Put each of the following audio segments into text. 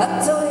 But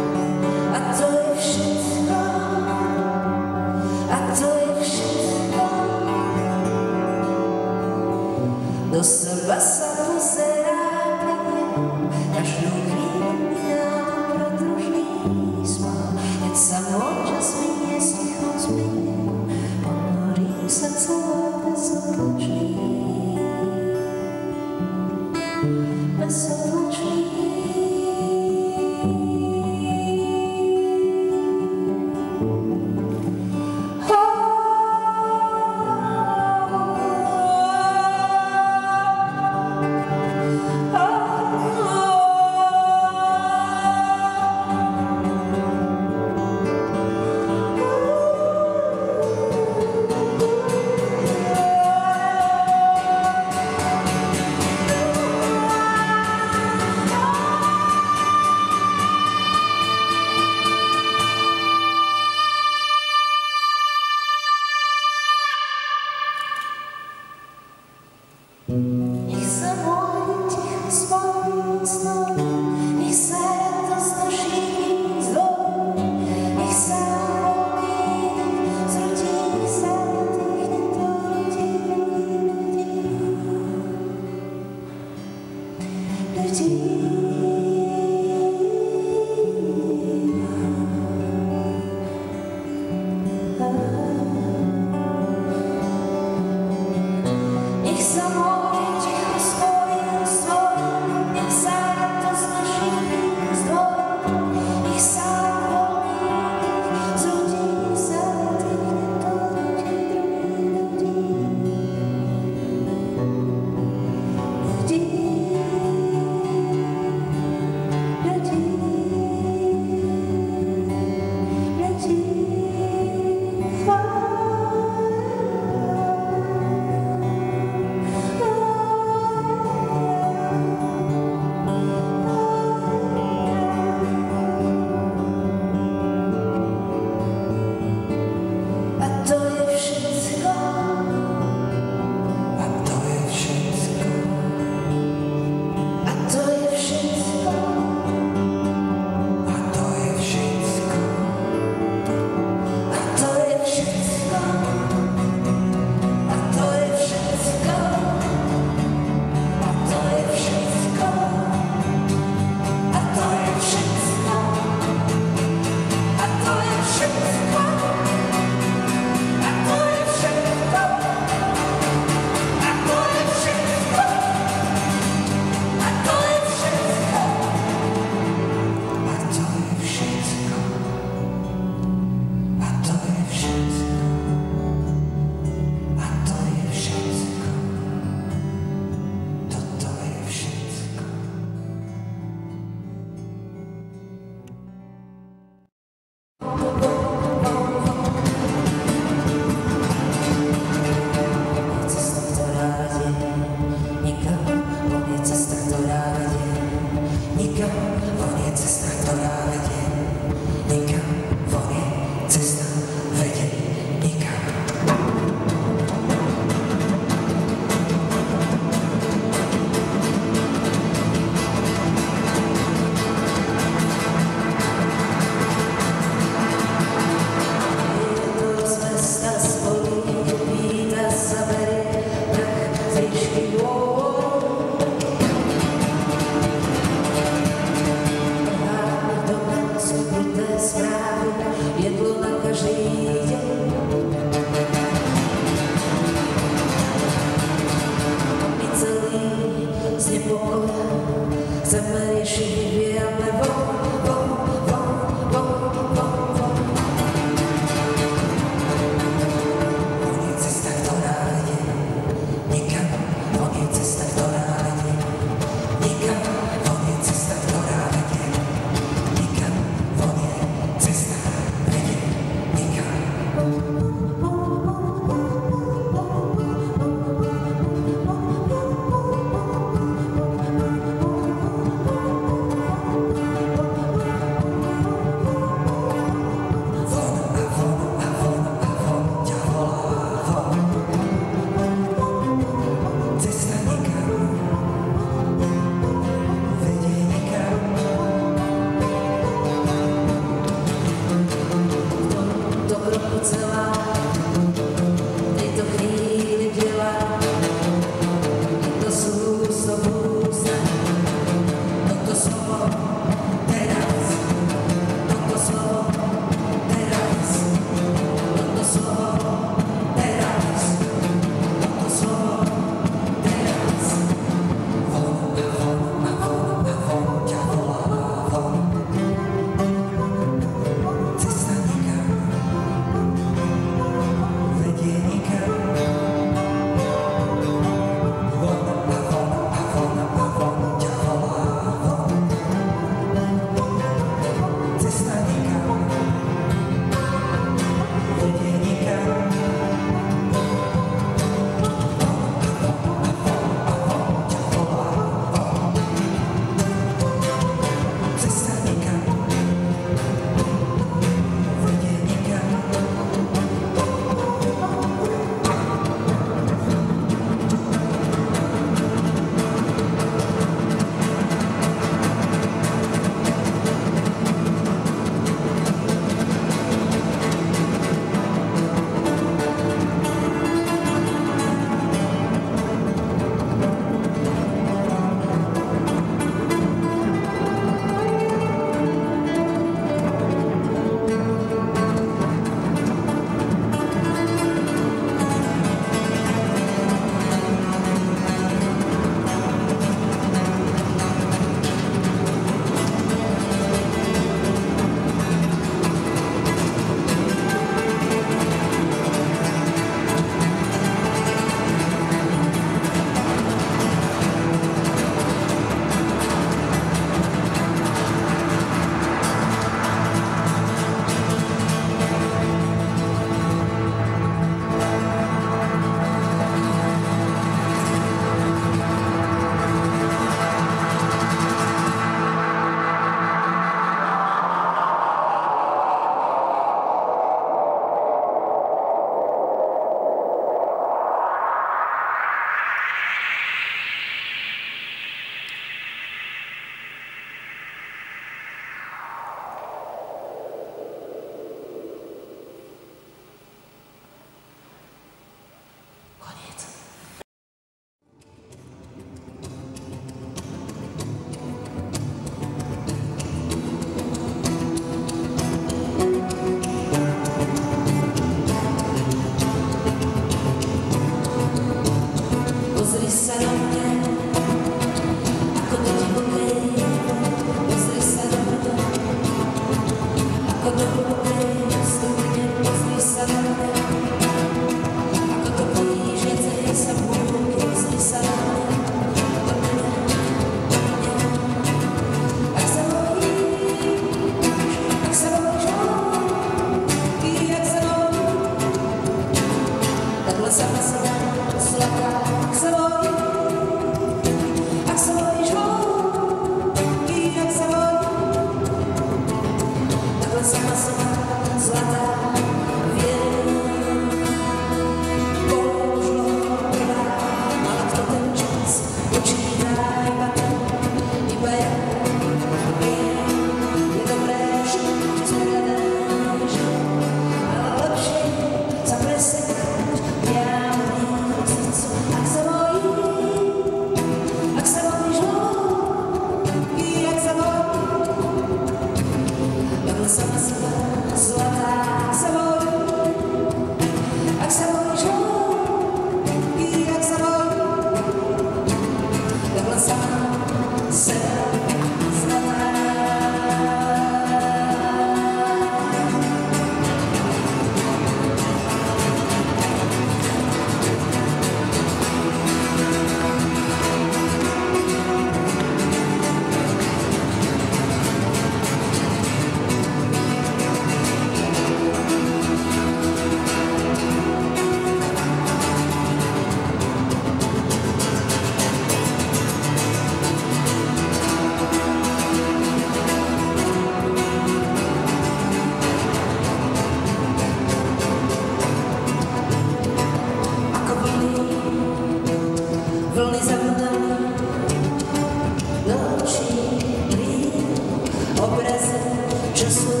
just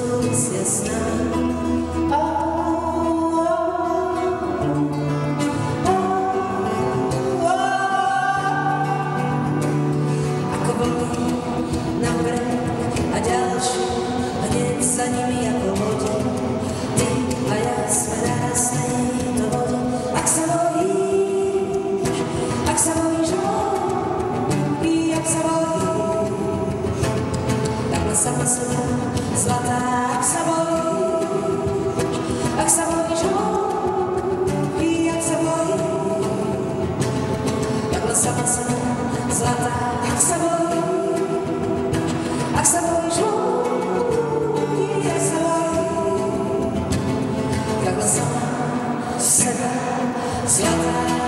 sozinho.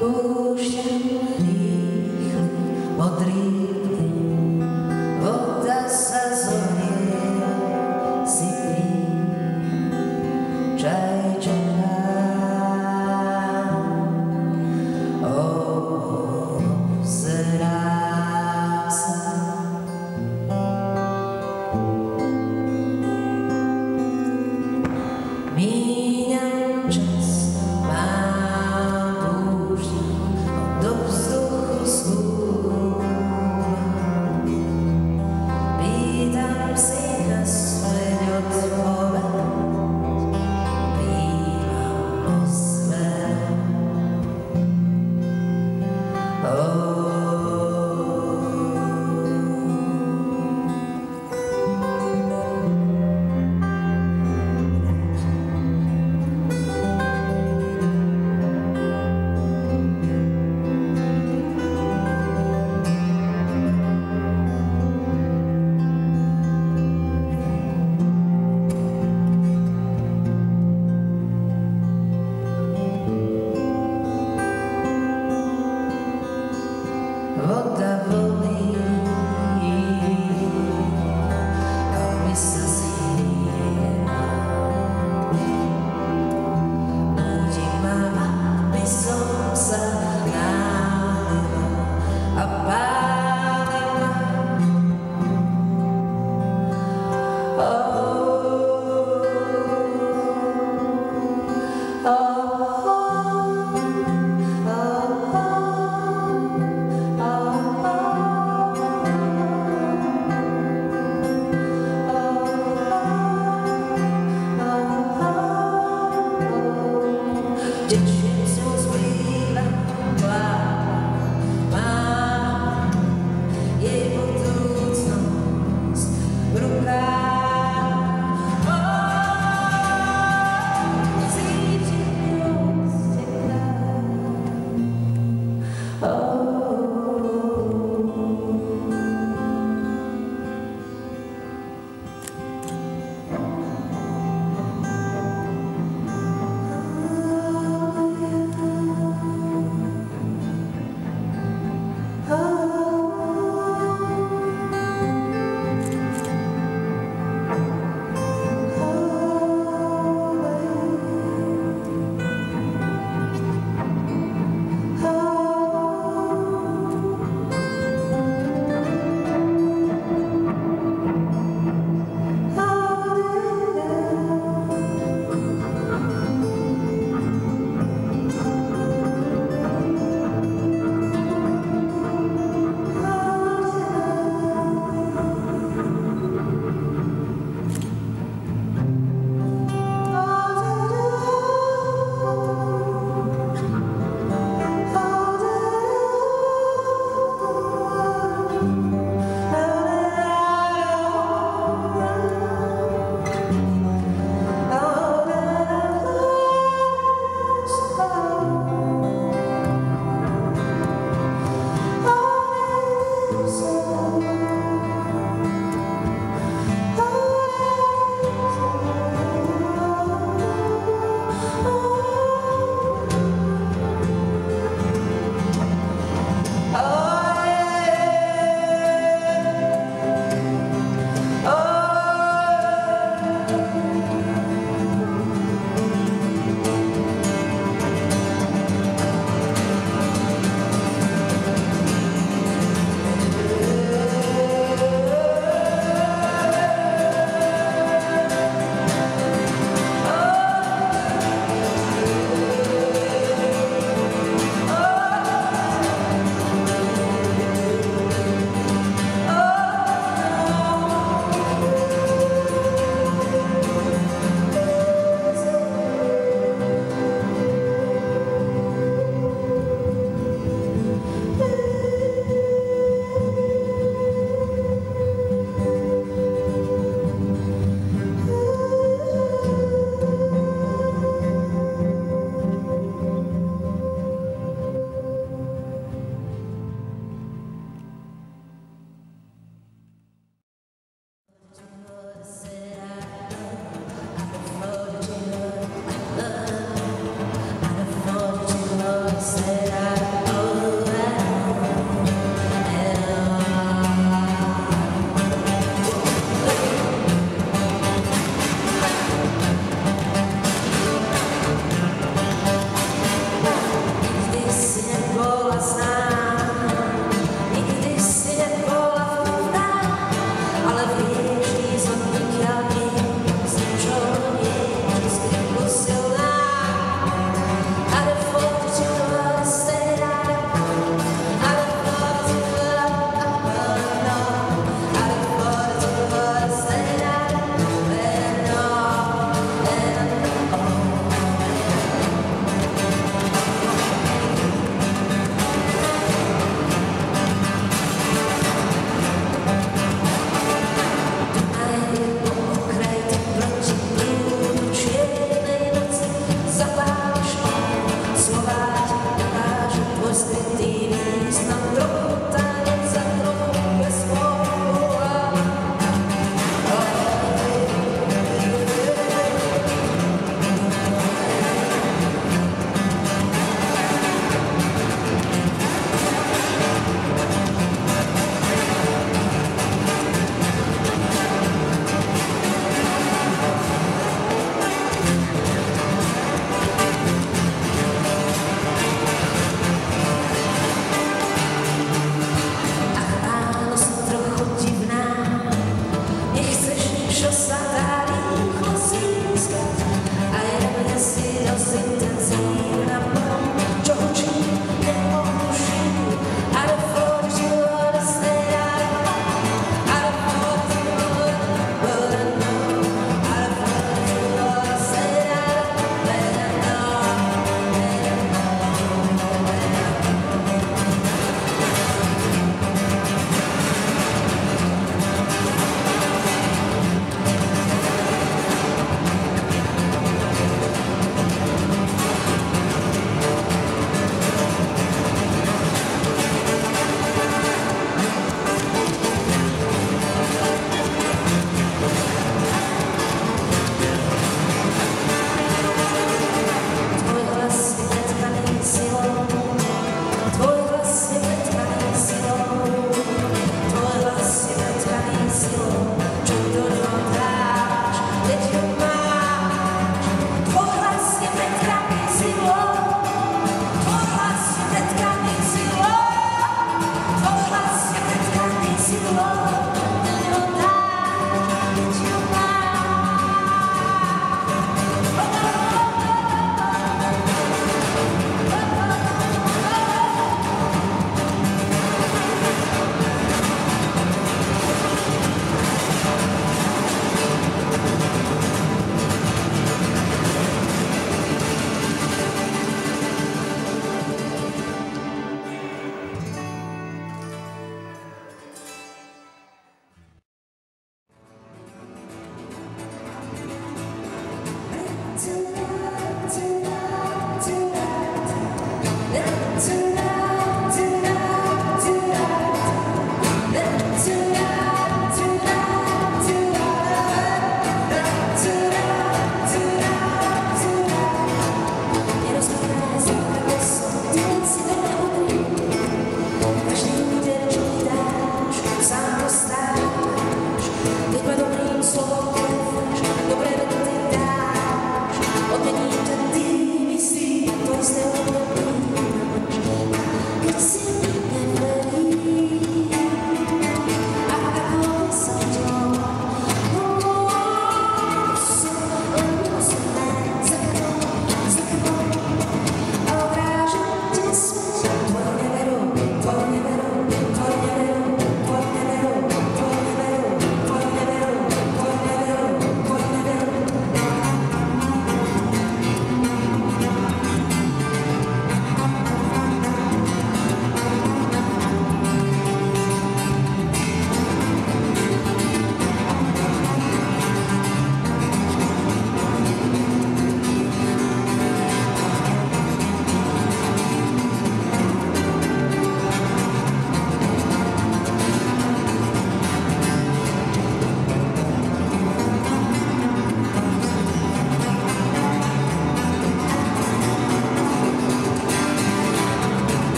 Боже, лихо, мудрый.